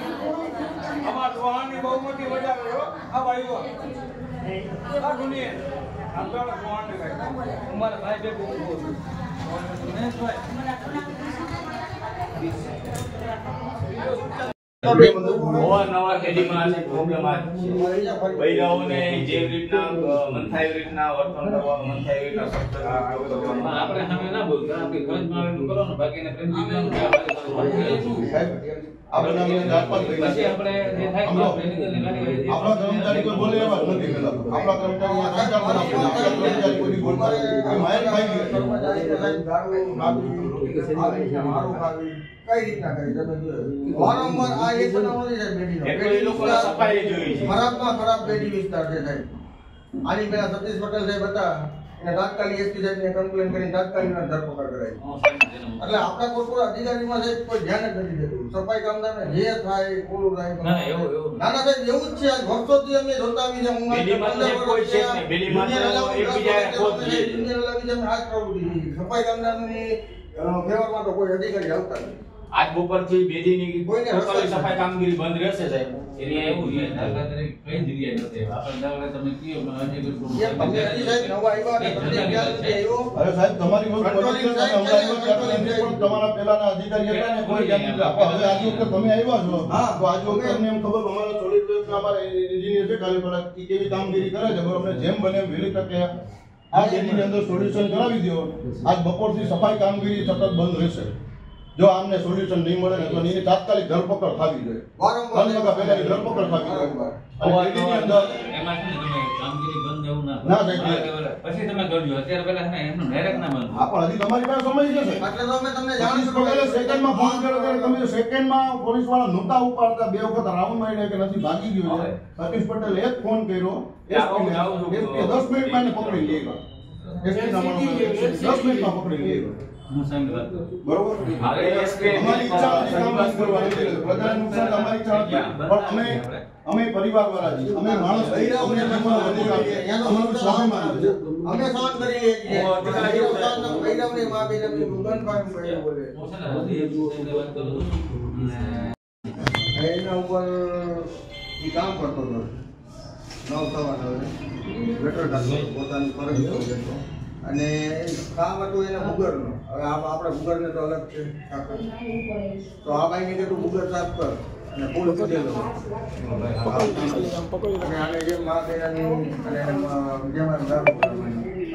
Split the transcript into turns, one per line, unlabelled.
અમાર દોહાની બહુ મોટી મજા આવે આ ભાઈઓ આ દુનિયા આમ તો દોહાને. અમારા ભાઈ બે બહુ બહુ
અવારનવાર આ પ્રોબ્લેમ આ જ બૈરાઓને જે રીતના અ, મનથાય રીતના વર્તન કરવાનું મનથાય રીતના
આપણે સામે ના બોલતા આપણે ફરજમાં આવેલું કરો ને બાકીને શું?
આપણે કોઈ.
વારંવાર આ એક બનાવ સાહેબ બેટીનો.
એટલે એ લોકોને સફાઈ જોઈ છે.
ખરાબમાં ખરાબ બેટી વિસ્તાર છે સાહેબ આની પેલા સતીશ પટેલ સાહેબ હતા એને તાત્કાલિક એસપી સાહેબને કમ્પ્લેન કરીને તાત્કાલિક ધરપકડ કરાવી એટલે આપણા કોઈ અધિકારીમાં સાહેબ કોઈ ધ્યાન જ નથી દેતું સફાઈ કામદારને જે થાય પૂરું થાય
ના, એવું- એવું.
ના ના સાહેબ એવું જ છે આજ વર્ષોથી અમે જોતા આવી છે હું
બેડીમાં તો સાહેબ કોઈ છે જ નહીં. બેડીમાં તો એકબીજાને ખોટ જોઈએ છે.
સફાઈ કામદારની ફેવરમાં તો કોઈ અધિકારી આવતા નથી
આજ બપોરથી બેદીની
કોઈને
સફાઈ કામગીરી બંધ રહેશે સાહેબ.
એટલે એવું છે. દાખલા કઈ જગ્યાએ નથી આપણે દાખલા તમે કયો પણ હજી કોઈ
એ તમને સાહેબ નવા આવ્યા ને તમને ખ્યાલ નથી આવ્યો?
અરે સાહેબ તમારી વાત
સાહેબ છે,
પણ તમારા પહેલાના અધિકારી હતા ને કોઈ ધ્યાન નથી હવે આજે વખતે તમે આવ્યા છો.
હા.
તો આજે વખતે અમને એમ ખબર અમારા solid waste અમારા એન્જિનિયર છે કાર્યપાલક, ઈ કેવી કામગીરી કરે છે. બરોબર અમને જેમ બને એમ વહેલી તકે આ જેની અંદર સોલ્યુશન કરાવી દો આજ બપોરથી સફાઈ કામગીરી સતત બંધ રહેશે. જો આમને સોલ્યુશન નહીં મળે તો એની તાત્કાલિક ધરપકડ થવી જોઈએ.
વારંવાર
વાગ્યા ધરપકડ થવી જોઈએ. અને પેઢીની અંદર
એમાં છે ને તમે કામગીરી બંધ એવું ના
ના થાય.
પછી તમે કરજો. અત્યારે પહેલા છે ને એમનું direct ના બંધ
હા પણ હજી તમારી પાસે સમય છે
એટલે તો અમે તમને
જાણી
શકો
પટેલે સેકન્ડમાં ફોન કર્યો ત્યારે તમે સેકન્ડમાં પોલીસવાળા નહોતા ઉપાડતા. બે વખત રાઉન્ડ માર્યા કે નથી ભાગી ગયો છે. સતીશ પટેલ એક ફોન કર્યો. એસપી દસ મિનિટમાં એને પકડી લઈ ગયો. એસપી દસ મિનિટમાં પકડી લઈ ગયો.
હું સામે
બરોબર? અમારી ઈચ્છા હતી કામ બંધ કરવાની. નુકસાન અમારી ઈચ્છા હતી પણ અમે અમે પરિવાર વાળા છીએ. અમે માણસ. અમને. અમારું છે.
અમે સહન કરીએ છીએ. બોલે એના ઉપર કામ કરતો હતો. નવ સવા નવે પોતાની ફરજ. અને કામ હતું એને ભૂગરનું. હવે આપ- આપણે ભૂગરને તો અલગ છે. તો આ ભાઈને કીધું ભૂગર સાફ કર. અને ફૂલ કીધેલો. અને આને જે મા બેનાની અને જેમાં.